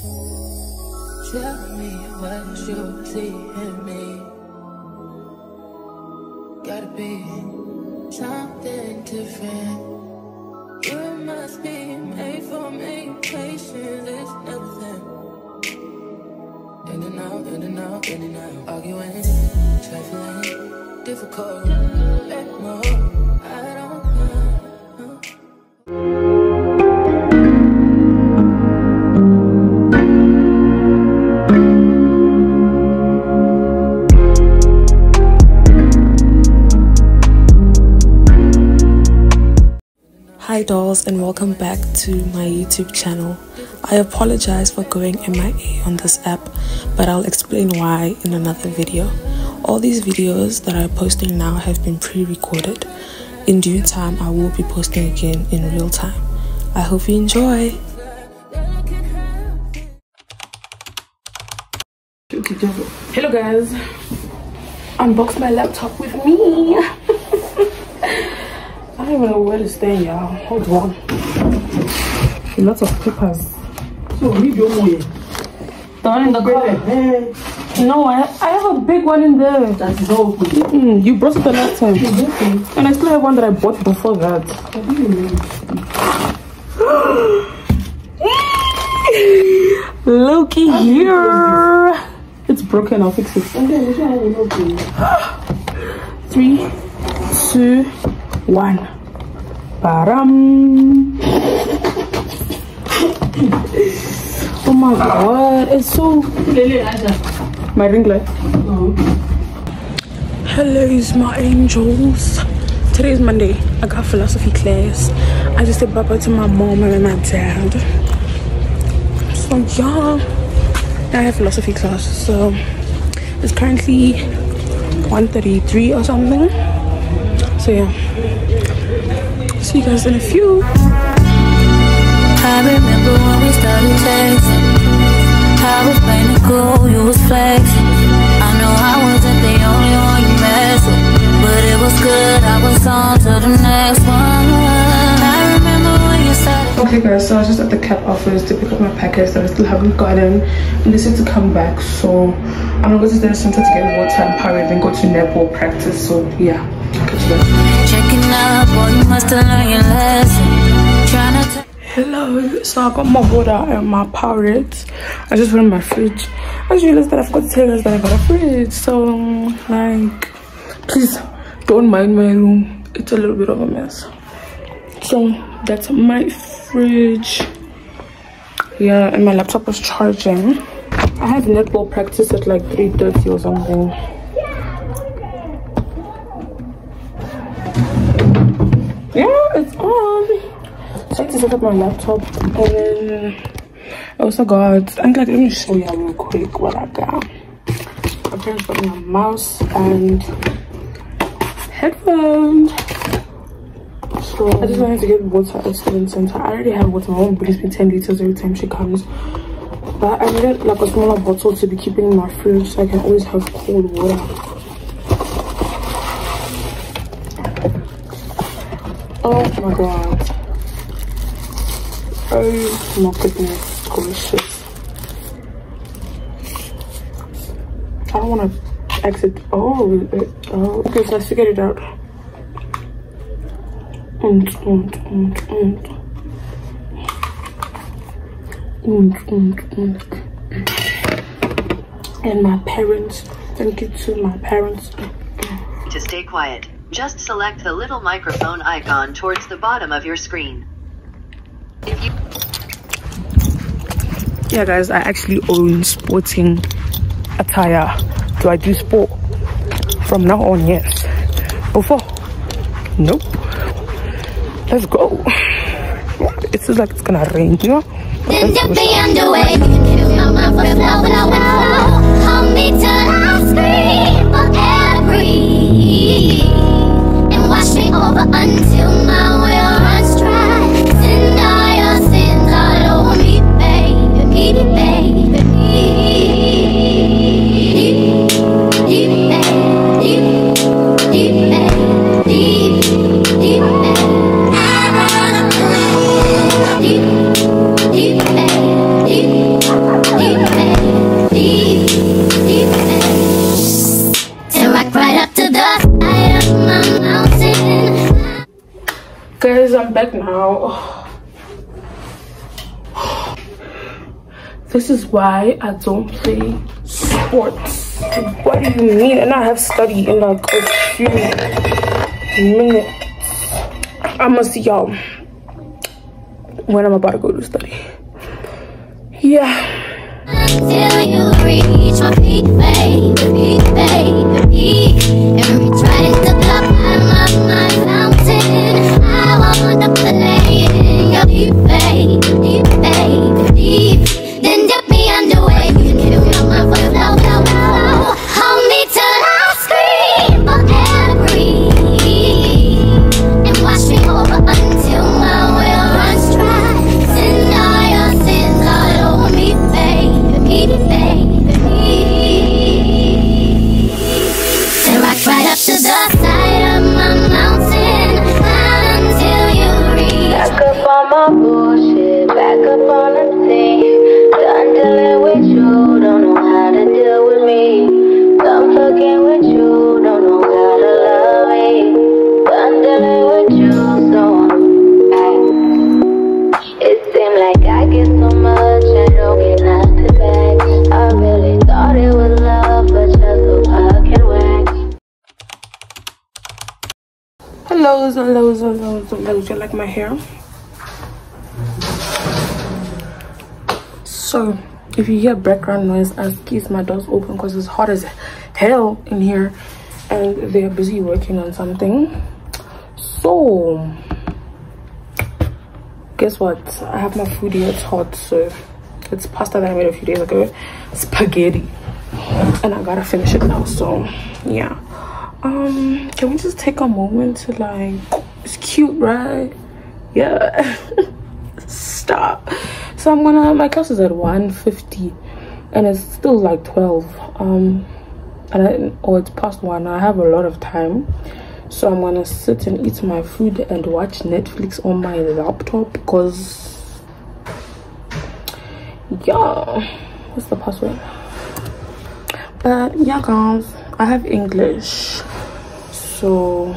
Tell me what you see in me. Gotta be something different. You must be made for me. Patience is nothing. In and out, in and out, in and out. Arguing, trifling, difficult. Let more. Dolls and welcome back to my YouTube channel. I apologize for going MIA on this app, but I'll explain why in another video. All these videos that I'm posting now have been pre-recorded. In due time, I will be posting again in real time. I hope you enjoy. Hello guys, unbox my laptop with me. I don't even know where to stay, y'all. Hold on. Lots of papers. So leave your money. The one in the car. No, I, I have a big one in there. that is all good. Mm, you brought it the last time. And I still have one that I bought before that. Looky here. It's broken. I'll fix it. Three, two, one. Baram. Oh my god, it's so. My ring light. Hello, my angels. Today is Monday. I got philosophy class. I just said bye bye to my mom and my dad. So yeah, I have philosophy class. So it's currently 1:33 or something. So yeah, see you guys in a few. I remember when we started texting. I was playing it cool, you was flexing. I know I wasn't the only one you messed with, but it was good. I was on to the next one. I remember when you started. Okay guys, so I was just at the cap office to pick up my package that I still haven't gotten and they said to come back so I'm gonna go to the center to get water and power and then go to netball practice so yeah catch you guys. Hello, so I got my water and my Powerade. I just it in my fridge. I just realized that I forgot to tell you guys that I got a fridge. So, like, please don't mind my room. It's a little bit of a mess. So, that's my fridge. Yeah, and my laptop was charging. I have netball practice at like 3.30 or something. It's on. So I had to set up my laptop and then oh, I also got I'm like let me show you real quick what I got. My parents got a mouse and headphones. So I just wanted to get water at student center. I already have water. My mom brings me 10 liters every time she comes. But I needed like a smaller bottle to be keeping in my fridge so I can always have cold water. Oh my god. Oh my goodness gracious. I don't want to exit. Oh, it, oh, okay, so I figured it out. Und, und, und, und. Und, und, und. And my parents. Thank you to my parents. To stay quiet, just select the little microphone icon towards the bottom of your screen. If you yeah guys i actually own sporting attire. Do i do sport? From now on yes. Before? Nope. Let's go. It feels like it's gonna rain you know This is why I don't play sports. What do you mean? And I have study in like a few minutes. I'ma see y'all when I'm about to go to study. Yeah. Until you reach my peak, baby, peak, baby, peak. My. I wanna play in your deep, baby, deep, baby, deep. Hello, hello, hello, hello. Do you like my hair? So, if you hear background noise, excuse my doors open because it's hot as hell in here and they're busy working on something. So, guess what? I have my food here, it's hot, so it's pasta that I made a few days ago, spaghetti, and I gotta finish it now. So, yeah um can we just take a moment to like it's cute right? Yeah. Stop. So i'm gonna my class is at 1:50, and it's still like 12 um and I, or it's past one. I have a lot of time. So i'm gonna sit and eat my food and watch netflix on my laptop because yeah. What's the password but yeah guys i have english. So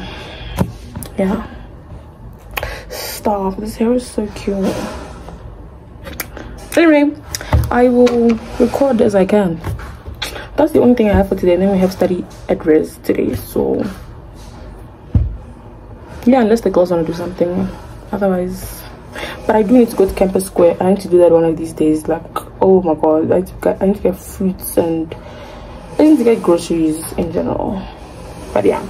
yeah. Stop. This hair is so cute. Anyway i will record as i can. That's the only thing i have for today. And then we have study at res today so. Yeah unless the girls want to do something. Otherwise. But i do need to go to campus square. I need to do that one of these days. Like oh my god. I need to get, I need to get fruits and i need to get groceries in general but yeah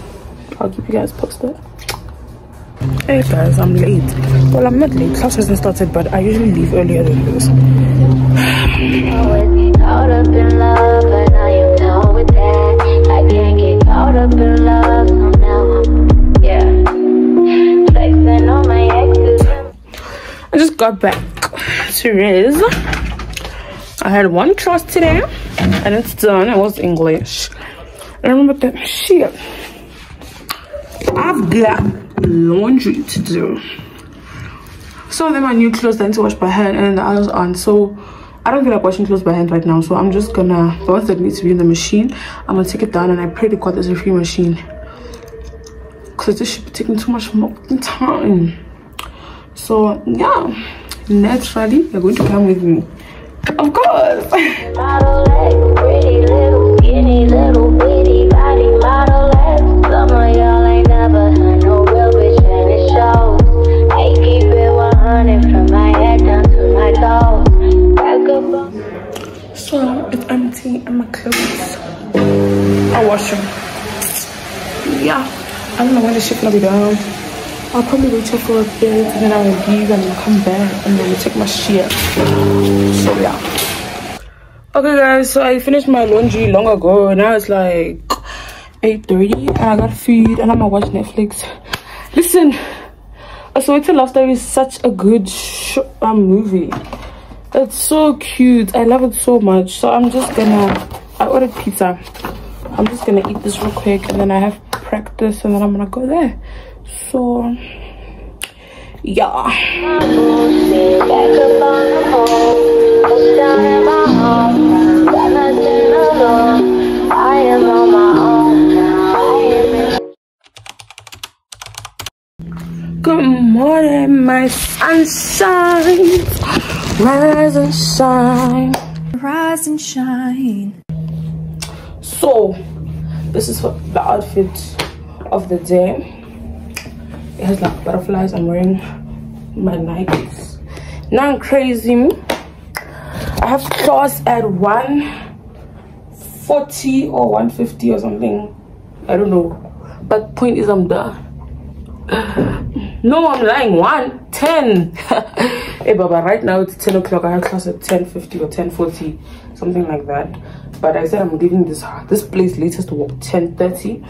i'll keep you guys posted hey guys i'm late well i'm not late class hasn't started but i usually leave earlier than this caught up in love, but now you're with that. I can't get caught up in love, so now I'm, yeah. Flexing on my exes. I just got back to Riz. I had one class today and it's done. It was English. I remember that shit. I've got laundry to do. Some of them are new clothes that I need to wash by hand and the others aren't. So I don't feel like washing clothes by hand right now. So I'm just gonna, the ones that need to be in the machine, I'm gonna take it down and I pray to God there's a free machine. Because this should be taking too much time. So yeah, naturally you're going to come with me. Of course. Model legs, pretty little skinny little bitty body model legs. Some of y'all ain't never had no real bitch and it shows. I keep it 100 from my head down to my toes. Back up on So it's empty and my clothes. I'll wash them. Yeah. I don't know when the shit gonna be done. I'll probably wait till for a bit and then I will leave and come back and then take my shit. So yeah. Okay guys, so I finished my laundry long ago. Now it's like 8.30 and I got food and I'm gonna watch Netflix. Listen, A Sowetan Love Story is such a good um, movie. It's so cute. I love it so much. So I'm just gonna, I ordered pizza. I'm just gonna eat this real quick and then I have practice and then I'm gonna go there. So, yeah. bullshit. Back up on the phone. Push down in my home. Got nothing to lose. I am on my own now. I am in Good morning, and shine. Rise and shine. Rise and shine. So, this is what the outfit of the day. It has like butterflies. I'm wearing my Nikes. Now I'm crazy. I have class at 140 or 150 or something. I don't know. But point is I'm done. No, I'm lying. 110. hey, Baba, right now it's 10 o'clock. I have class at 10.50 or 10.40, something like that. But I said I'm leaving this this place latest to work 10.30.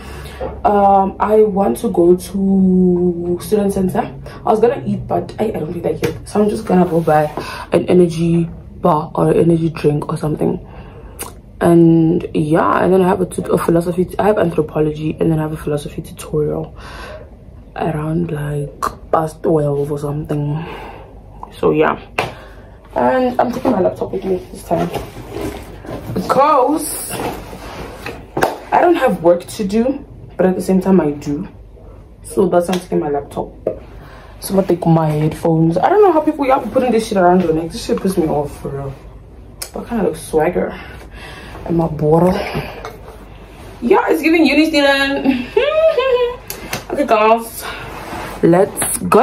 Um, I want to go to student center. I was gonna eat, but I, I don't feel like it. So I'm just gonna go buy an energy bar or an energy drink or something and yeah and then i have a, a philosophy i have anthropology and then i have a philosophy tutorial around like past 12 or something so yeah and i'm taking my laptop with me this time because i don't have work to do but at the same time i do. So that's why i'm taking my laptop. So i take my headphones. I don't know how people y'all putting this shit around your neck. This shit pisses me off for real. But kind of swagger. And my bottle. Yeah, it's giving uni student. okay, guys, let's go.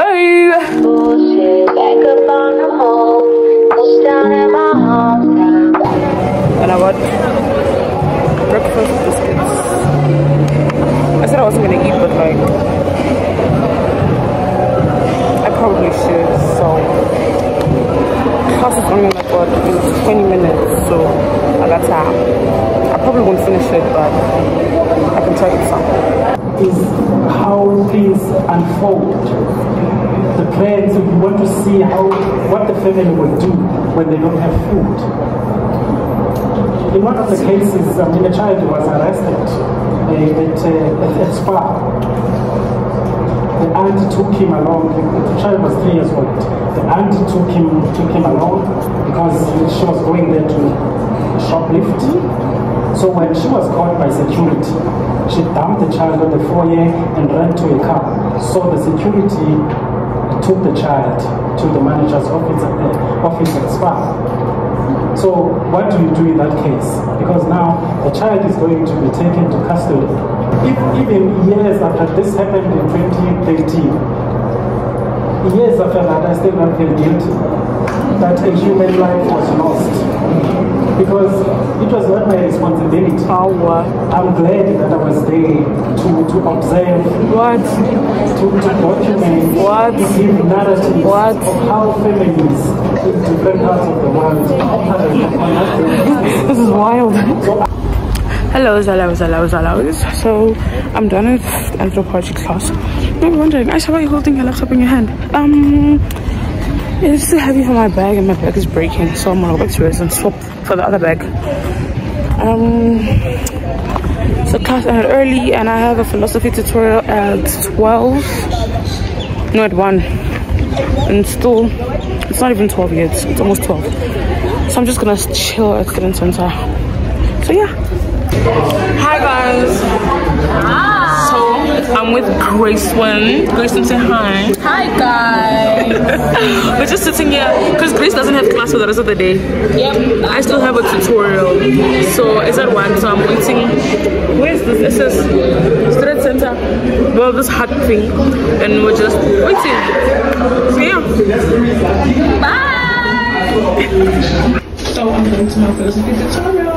And I got breakfast biscuits. I said I wasn't gonna eat, but like, I probably should. So, class is only like what in 20 minutes, so I got time. I probably won't finish it, but I can try it some. is how things unfold. The plans, want to see how what the family will do when they don't have food. In one of the cases, I mean, a child was arrested uh, at, uh, at, Spar. The aunt took him along. The, the child was three years old. The aunt took him took him along because she was going there to shoplift. So when she was caught by security, she dumped the child on the foyer and ran to a car. So the security took the child to the manager's office at the office at Spar. So what do you do in that case? Because now the child is going to be taken to custody. If, even years after this happened in 2013, years after that I still not feel guilty that a human life was lost. Because it was not my responsibility. Oh? I'm glad that I was there to, to observe, What? to, to document, What? to give narratives What? of how families This is wild. Hello, Zala, Zala, Zala. So, I'm done with anthropology class. I'm wondering, why are you holding your laptop in your hand? Um, it's too heavy for my bag and my bag is breaking, so I'm gonna go back to it and swap for the other bag. Um, so class ended early and I have a philosophy tutorial at 12. No, at 1. And still, it's not even 12 yet, it's almost 12. So I'm just gonna chill at student center. So yeah. Hi guys. So I'm with Grace One. Grace One say hi. Hi guys. We're just sitting here because Grace doesn't have class for the rest of the day. Yep. I still have a tutorial. So it's at one, so I'm waiting. Where's this? This is student center. Well, this hot thing. And we're just waiting. So yeah. Bye. So I'm going to my philosophy tutorial.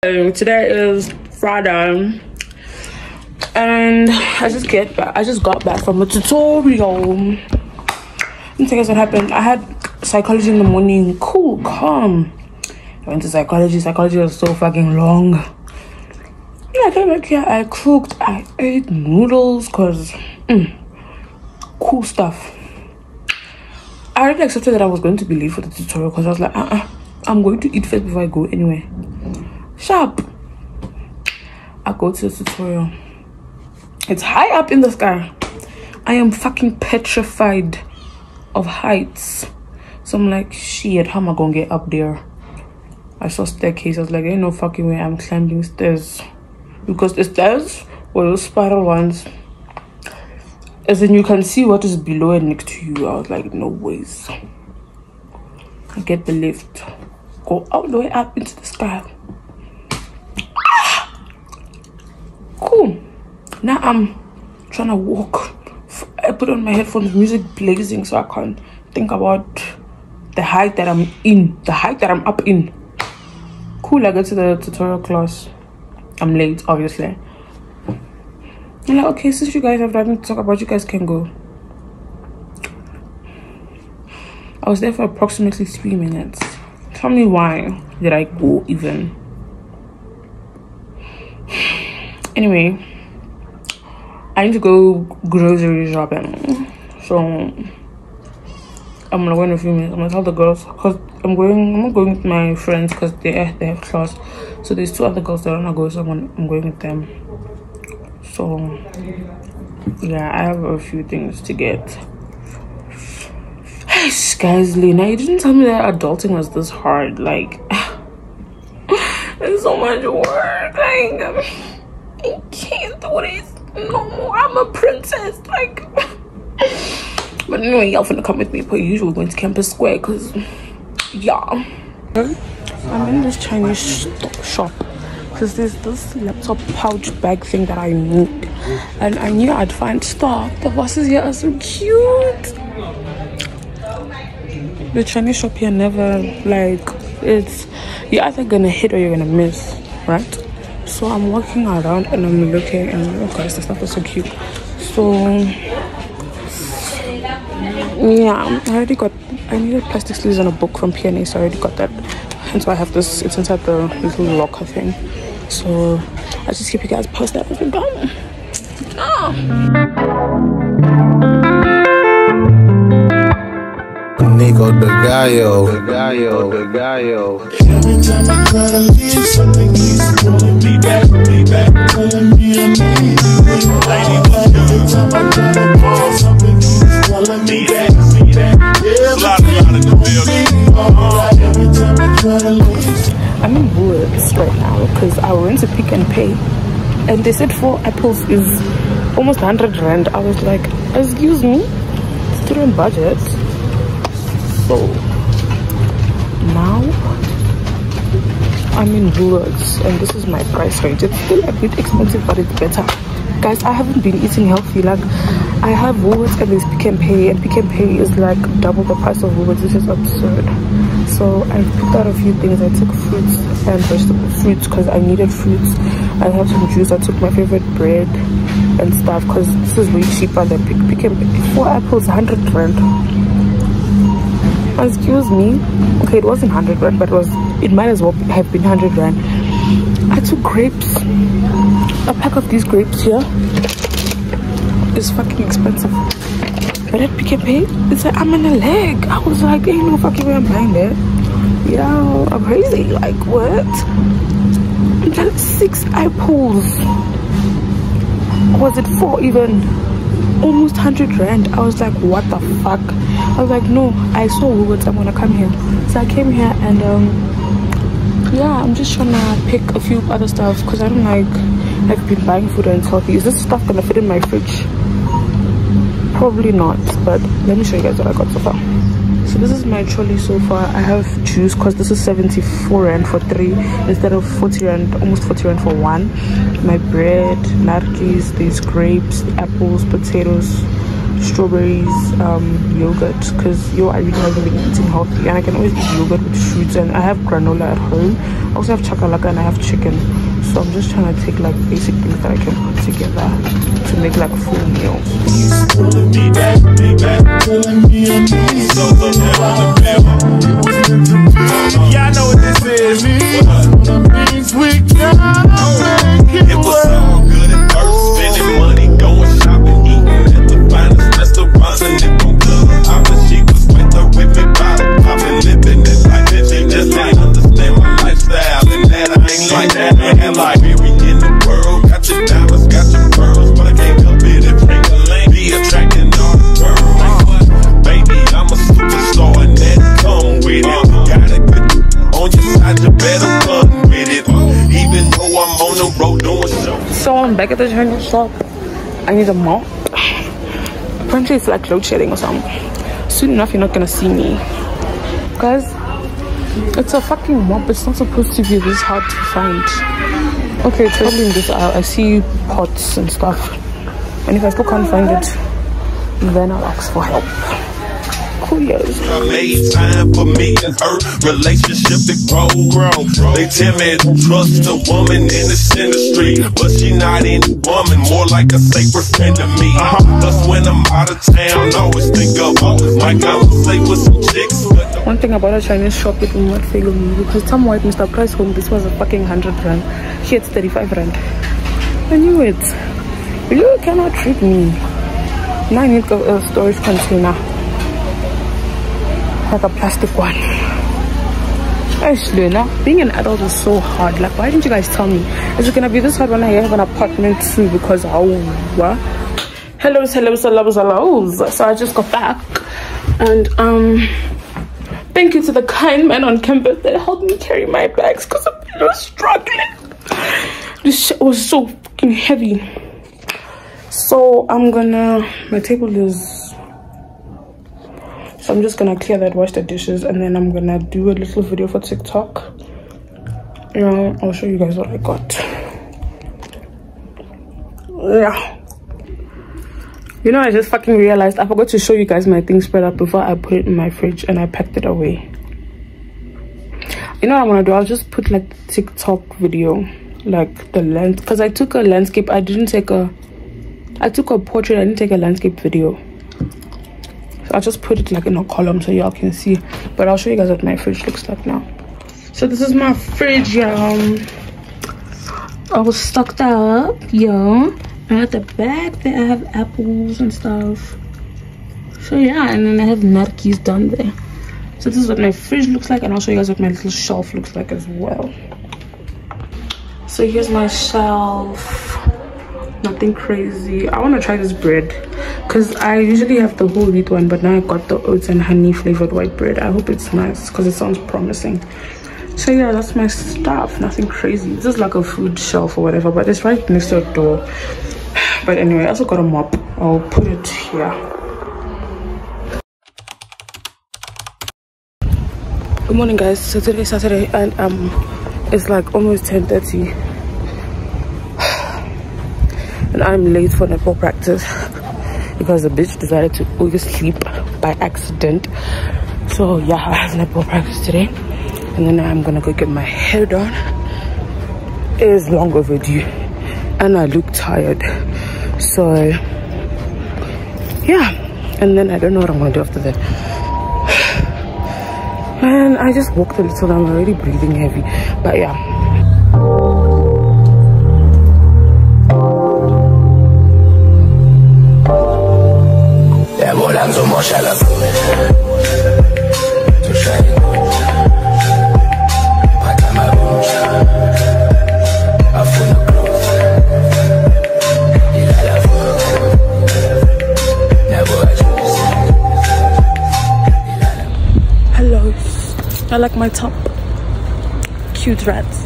Today is Friday, and I just get back. I just got back from a tutorial. Me tell you what happened. I had psychology in the morning. Cool, calm. I went to psychology. Psychology was so fucking long. Yeah, I came back here. I cooked. I ate noodles because cool stuff. I already accepted that I was going to be late for the tutorial because I was like, uh uh, I'm going to eat first before I go anyway. Sharp. I go to the tutorial. It's high up in the sky. I am fucking petrified of heights. So I'm like, shit, how am I gonna get up there? I saw staircase. I was like, ain't no fucking way I'm climbing stairs. Because the stairs were those spiral ones. as in you can see what is below and next to you. I was like, no ways. I get the lift, go all the way up into the sky. Cool. Now I'm trying to walk. I put on my headphones, music blazing, so I can't think about the height that I'm in, the height that I'm up in. Cool, I get to the tutorial class. I'm late, obviously. I'm like, okay, since you guys have nothing to talk about, you guys can go. I was there for approximately three minutes. Tell me why did I go even? Anyway, I need to go grocery shopping. So I'm gonna go in a few minutes. I'm gonna tell the girls because I'm going. I'm not going with my friends because they eh, they have class. So there's two other girls that wanna go. So I'm, gonna, I'm going with them. So yeah, I have a few things to get. Guys, Lena, you didn't tell me that adulting was this hard. Like, it's so much work. Like, I can't do this no more. I'm a princess. Like, but anyway, y'all finna come with me per usual. Going to Campus Square because, yeah. I'm in this Chinese shop because there's this laptop pouch bag thing that I need, and I knew I'd find stuff. The bosses here are so cute. The Chinese shop here never like it's you're either gonna hit or you're gonna miss, right? So I'm walking around and I'm looking and oh guys, the stuff is so cute. So yeah, I already got I needed plastic sleeves and a book from PNA, so I already got that. And so I have this, it's inside the little locker thing. So I just keep you guys posted as we go. Nico the Gallo. Every time I try to leave, something keeps pulling me back, me pulling me and me. Every time I try to call, something keeps pulling me back, me I try to leave. I'm in Woods right now because I went to Pick n Pay and they said four apples is almost 100 rand. I was like, excuse me, student budget. So now I'm in Woolworths and this is my price range. It's still a bit expensive, but it's better. Guys, I haven't been eating healthy. Like, I have Woolworths and there's Pick n Pay, and Pick n Pay is like double the price of Woolworths. This is absurd. So I picked out a few things. I took fruits and vegetable fruits because I needed fruits. I have some juice. I took my favorite bread and stuff because this is way cheaper than Pick, Pick n Pay. Four apples, 100 rand excuse me. Okay it wasn't 100 rand but it was it might as well have been 100 rand. I took grapes. A pack of these grapes here is fucking expensive. But at Pay it's like i'm in a leg i was like ain't no fucking way i'm buying that. Yeah i'm crazy. Like what? That's six apples. Was it four even almost 100 rand? I was like what the fuck i was like no i saw woolworths i'm gonna come here. So i came here and um yeah i'm just trying to pick a few other stuff because i don't like i've been buying food and it's healthy is this stuff gonna fit in my fridge? Probably not but let me show you guys what i got so far. So this is my trolley so far. I have juice because this is 74 rand for three instead of 40 rand almost 40 rand for one. My bread narkis these grapes apples potatoes strawberries um yogurt because yo i really haven't been eating healthy and i can always eat yogurt with fruits and i have granola at home i also have chakalaka and i have chicken so i'm just trying to take like basic things that i can put together to make like full meal Pulling me back, me back, pulling me and me. So look on the bill. It was meant to be. Yeah, I know what this is. The means we got make it It was like in the world, got your diamonds, got your pearls, but I can't if Franklin be attracting all the. Baby, I'm a superstar, and that come with it. Got a good on your side, you better with it. Even though I'm on the road doing so i'm back at the chinese shop i need a mop Apparently it's like load shedding or something. Soon enough you're not gonna see me. Guys, it's a fucking mop. It's not supposed to be this hard to find. Okay, it's this aisle. I see pots and stuff. And if I still can't find it, then I'll ask for help. Kudos. Made time for me and her relationship to grow. grow. They to trust a woman in this industry, but she not any woman, more like a sacred friend to me. Thus when I'm out of town, always think of her. Might conversate with some chicks, One thing about a Chinese shop it will not fail me because some white Mr. Price home this was a fucking hundred rand. Here it's thirty five rand. I knew it. You cannot trick me. Now I need a, a storage container. Like a plastic one. Actually, now being an adult is so hard. Like, why didn't you guys tell me? Is it gonna be this hard when I have an apartment too? Because how? Hello, hello, hello, hello. So I just got back, and um, thank you to the kind men on campus that helped me carry my bags because I was struggling. This shit was so fucking heavy. So I'm gonna. My table is so I'm just gonna clear that, wash the dishes, and then I'm gonna do a little video for TikTok. Know, I'll show you guys what I got. Yeah. You know, I just fucking realized I forgot to show you guys my things spread out before I put it in my fridge and I packed it away. You know what I'm gonna do? I'll just put like the TikTok video, like the lens, because I took a landscape. I didn't take a. I took a portrait. I didn't take a landscape video. So I'll just put it like in a column so y'all can see. But I'll show you guys what my fridge looks like now. So this is my fridge, y'all. All stocked up, yo. And at the back there I have apples and stuff. So yeah, and then I have nutkeys down there. So this is what my fridge looks like and I'll show you guys what my little shelf looks like as well. So here's my shelf. Nothing crazy. I want to try this bread because i usually have the whole wheat one but now i got the oats and honey flavored white bread. I hope it's nice because it sounds promising. So yeah that's my stuff. Nothing crazy. This is like a food shelf or whatever but it's right next to a door but anyway i also got a mop i'll put it here good morning guys so today is saturday and um it's like almost 10 30 and I'm late for netball practice because the bitch decided to oversleep by accident. So yeah, I have netball practice today, and then I'm gonna go get my hair done. It is long overdue, and I look tired. So yeah, and then I don't know what I'm gonna do after that. Man, I just walked a little. I'm already breathing heavy, but yeah. I like my top. Cute rats.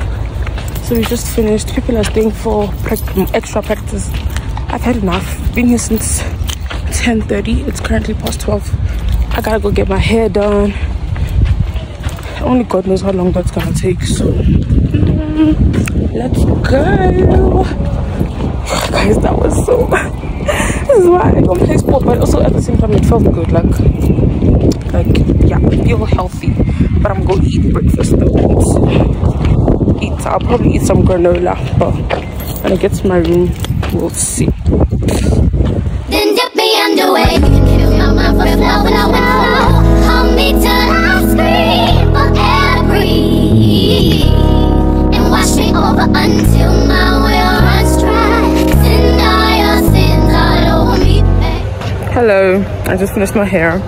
So we just finished. People are staying for extra practice. I've had enough. Been here since 10:30. It's currently past 12. I gotta go get my hair done. Only God knows how long that's gonna take. So mm, let's go. Guys, that was so. this is why I don't play sport, but also at the same time it felt good. Like like yeah feel healthy but i'm gonna eat breakfast though eat i'll probably eat some granola but when i get to my room we'll see Then dip me underway. Hold me till I scream for to breathe. And wash me over until my will runs dry. Send your sins all over me, babe. hello i just finished my hair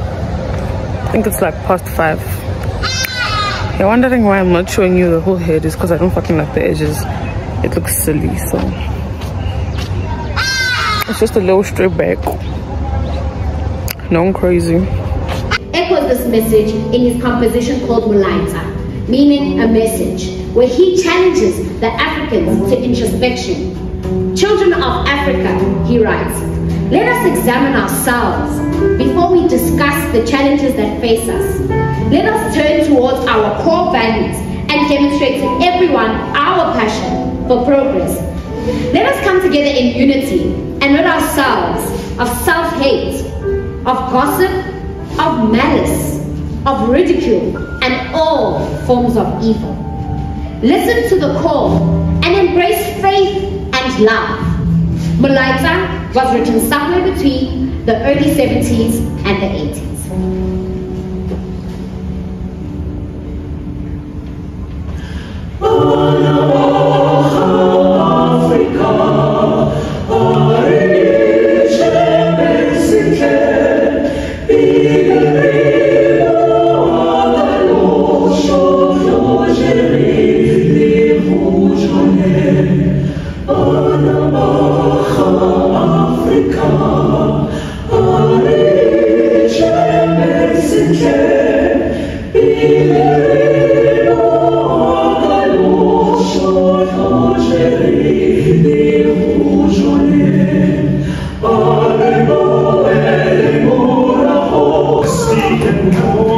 think it's like past five. You're wondering why i'm not showing you the whole head is because i don't fucking like the edges. It looks silly so. It's just a little straight back. No i'm crazy. Echoes this message in his composition called Mulaita, meaning a message, where he challenges the Africans to introspection. Children of Africa, he writes, Let us examine ourselves before we discuss the challenges that face us. Let us turn towards our core values and demonstrate to everyone our passion for progress. Let us come together in unity and rid ourselves of self-hate, of gossip, of malice, of ridicule, and all forms of evil. Listen to the call and embrace faith and love. Mulaita was written somewhere between the early 70s and the 80s. Noe mora hosti